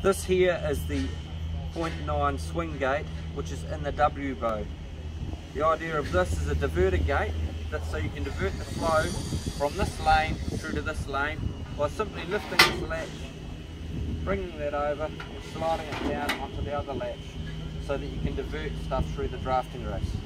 This here is the 0.9 swing gate, which is in the W bow. The idea of this is a diverter gate, that's so you can divert the flow from this lane through to this lane by simply lifting this latch, bringing that over and sliding it down onto the other latch so that you can divert stuff through the drafting race.